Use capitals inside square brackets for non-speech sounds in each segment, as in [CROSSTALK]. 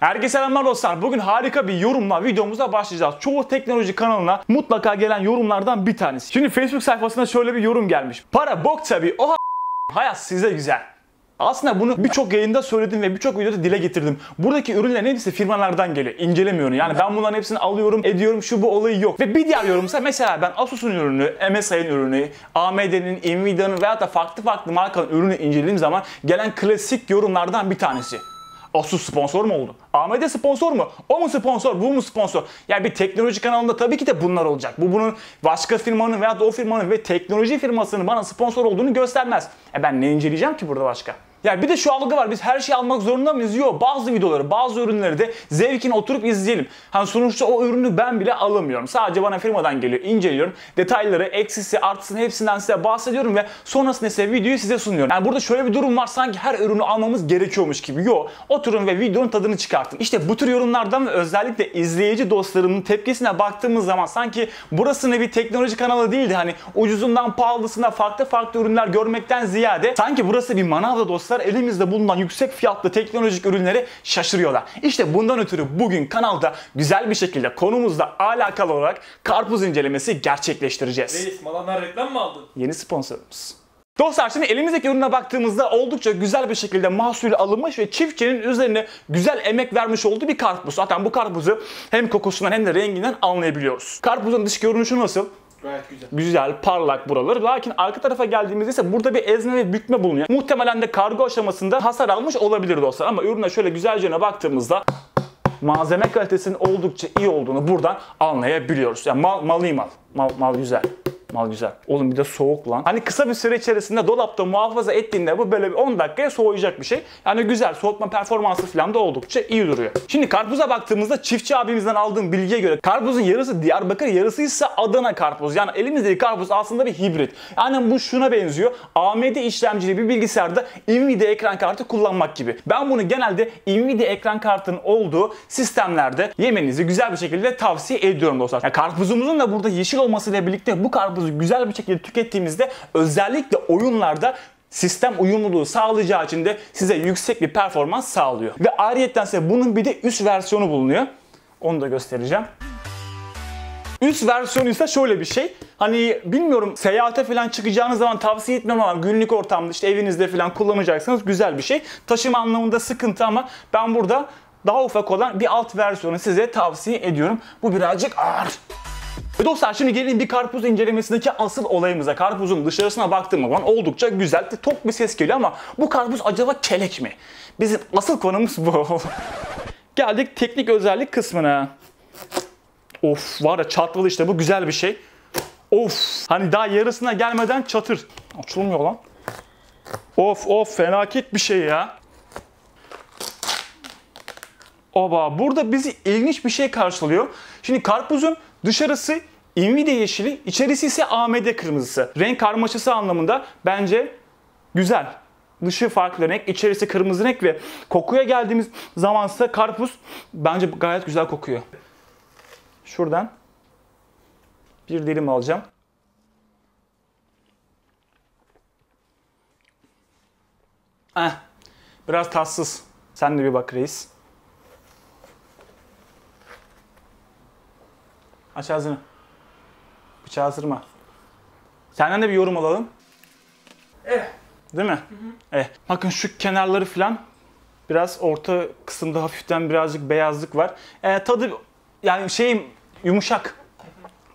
Herkese selamlar dostlar. Bugün harika bir yorumla videomuza başlayacağız. Çoğu teknoloji kanalına mutlaka gelen yorumlardan bir tanesi. Şimdi Facebook sayfasına şöyle bir yorum gelmiş. Para bok tabii. O hayat size güzel. Aslında bunu birçok yayında söyledim ve birçok videoda dile getirdim. Buradaki ürünlerin hepsi firmalardan geliyor. İncelemiyorum. Yani ben bunların hepsini alıyorum, ediyorum. Şu bu olayı yok. Ve bir diğer yorumsa mesela ben Asus'un ürünü, MSI'nin ürünü, AMD'nin, Nvidia'nın veya da farklı farklı markaların ürünü incelediğim zaman gelen klasik yorumlardan bir tanesi. Asus sponsor mu oldu? AMD sponsor mu? O mu sponsor? Bu mu sponsor? Yani bir teknoloji kanalında tabii ki de bunlar olacak. Bu bunun başka firmanın veya o firmanın ve teknoloji firmasının bana sponsor olduğunu göstermez. E ben ne inceleyeceğim ki burada başka? Yani bir de şu algı var. Biz her şeyi almak zorunda mıyız? Yok. Bazı videoları, bazı ürünleri de zevkine oturup izleyelim. Hani sonuçta o ürünü ben bile alamıyorum. Sadece bana firmadan geliyor. inceliyorum. Detayları, eksisi, artısını hepsinden size bahsediyorum ve sonrasında ise videoyu size sunuyorum. Yani burada şöyle bir durum var. Sanki her ürünü almamız gerekiyormuş gibi. Yok. Oturun ve videonun tadını çıkartın. İşte bu tür yorumlardan ve özellikle izleyici dostlarımın tepkisine baktığımız zaman sanki burası ne bir teknoloji kanalı değildi. Hani ucuzundan pahalısına farklı farklı ürünler görmekten ziyade sanki burası bir manavda dostlar elimizde bulunan yüksek fiyatlı teknolojik ürünleri şaşırıyorlar. İşte bundan ötürü bugün kanalda güzel bir şekilde konumuzla alakalı olarak karpuz incelemesi gerçekleştireceğiz. Reis malanlar reklam mı aldın? Yeni sponsorumuz. Dostlar şimdi elimizdeki ürüne baktığımızda oldukça güzel bir şekilde mahsul alınmış ve çiftçinin üzerine güzel emek vermiş olduğu bir karpuz. Zaten bu karpuzu hem kokusundan hem de renginden anlayabiliyoruz. Karpuzun dış görünüşü nasıl? Gayet güzel. Güzel, parlak buraları. Lakin arka tarafa geldiğimizde ise burada bir ezme ve bükme bulunuyor. Muhtemelen de kargo aşamasında hasar almış olabilir dostlar. Ama ürüne şöyle güzelce baktığımızda malzeme kalitesinin oldukça iyi olduğunu buradan anlayabiliyoruz. Yani mal, malı mal. Mal, mal güzel. Mal güzel. Oğlum bir de soğuk lan. Hani kısa bir süre içerisinde dolapta muhafaza ettiğinde bu böyle bir 10 dakikaya soğuyacak bir şey. Yani güzel soğutma performansı falan da oldukça iyi duruyor. Şimdi karpuza baktığımızda çiftçi abimizden aldığım bilgiye göre karpuzun yarısı Diyarbakır yarısı ise Adana karpuz. Yani elimizdeki karpuz aslında bir hibrit. Yani bu şuna benziyor. AMD işlemcili bir bilgisayarda Nvidia ekran kartı kullanmak gibi. Ben bunu genelde Nvidia ekran kartının olduğu sistemlerde yemenizi güzel bir şekilde tavsiye ediyorum dostlar. Yani karpuzumuzun da burada yeşil olmasıyla birlikte bu karpuz karpuzu güzel bir şekilde tükettiğimizde özellikle oyunlarda sistem uyumluluğu sağlayacağı için de size yüksek bir performans sağlıyor. Ve ayrıyetten size bunun bir de üst versiyonu bulunuyor. Onu da göstereceğim. Üst versiyonu ise şöyle bir şey. Hani bilmiyorum seyahate falan çıkacağınız zaman tavsiye etmem ama günlük ortamda işte evinizde falan kullanacaksanız güzel bir şey. Taşıma anlamında sıkıntı ama ben burada daha ufak olan bir alt versiyonu size tavsiye ediyorum. Bu birazcık ağır. Ve dostlar şimdi gelin bir karpuz incelemesindeki asıl olayımıza. Karpuzun dışarısına baktığım zaman oldukça güzel, tok bir ses geliyor ama bu karpuz acaba kelek mi? Bizim asıl konumuz bu. [LAUGHS] Geldik teknik özellik kısmına. Of var ya çatladı işte bu güzel bir şey. Of hani daha yarısına gelmeden çatır. Açılmıyor lan. Of of felaket bir şey ya. Oba burada bizi ilginç bir şey karşılıyor. Şimdi karpuzun Dışarısı Nvidia yeşili, içerisi ise AMD kırmızısı. Renk karmaşası anlamında bence güzel. Dışı farklı renk, içerisi kırmızı renk ve kokuya geldiğimiz zaman ise karpuz bence gayet güzel kokuyor. Şuradan bir dilim alacağım. Eh, biraz tatsız. Sen de bir bak reis. Aç ağzını. Bıçağı ısırma. Senden de bir yorum alalım. Eh. Değil mi? Hı hı. Eh. Bakın şu kenarları falan biraz orta kısımda hafiften birazcık beyazlık var. E, tadı yani şeyim yumuşak.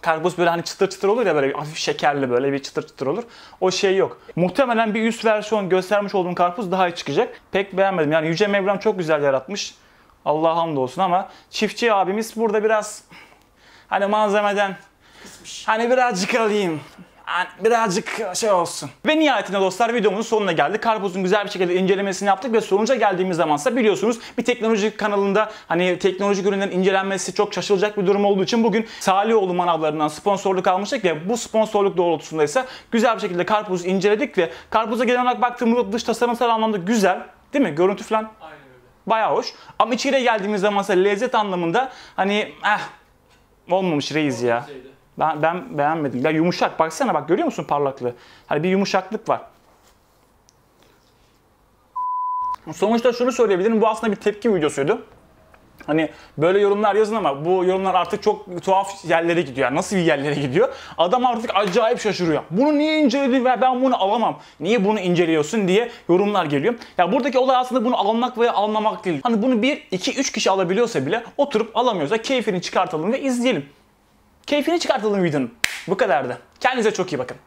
Karpuz böyle hani çıtır çıtır olur ya böyle bir hafif şekerli böyle bir çıtır çıtır olur. O şey yok. Muhtemelen bir üst versiyon göstermiş olduğum karpuz daha iyi çıkacak. Pek beğenmedim. Yani Yüce Mevlam çok güzel yaratmış. Allah'a hamdolsun ama çiftçi abimiz burada biraz Hani malzemeden Kısmış. hani birazcık alayım. Yani birazcık şey olsun. Ve nihayetinde dostlar videomuzun sonuna geldik. Karpuz'un güzel bir şekilde incelemesini yaptık ve sonuca geldiğimiz zamansa biliyorsunuz bir teknoloji kanalında hani teknolojik ürünlerin incelenmesi çok şaşılacak bir durum olduğu için bugün Salihoğlu manavlarından sponsorluk almıştık ve bu sponsorluk doğrultusunda ise güzel bir şekilde Karpuz'u inceledik ve Karpuz'a genel olarak baktığımızda dış tasarımsal anlamda güzel değil mi? Görüntü falan Aynen öyle. bayağı hoş. Ama içeriye geldiğimiz zamansa lezzet anlamında hani eh Olmamış reis ya. Ben, ben beğenmedim. Ya yumuşak baksana bak görüyor musun parlaklığı? Hani bir yumuşaklık var. Sonuçta şunu söyleyebilirim. Bu aslında bir tepki videosuydu. Hani böyle yorumlar yazın ama bu yorumlar artık çok tuhaf yerlere gidiyor. Yani nasıl bir yerlere gidiyor? Adam artık acayip şaşırıyor. Bunu niye inceledin ve ben bunu alamam. Niye bunu inceliyorsun diye yorumlar geliyor. Ya buradaki olay aslında bunu almak veya almamak değil. Hani bunu 1, 2, 3 kişi alabiliyorsa bile oturup alamıyorsa keyfini çıkartalım ve izleyelim. Keyfini çıkartalım videonun. Bu kadardı. Kendinize çok iyi bakın.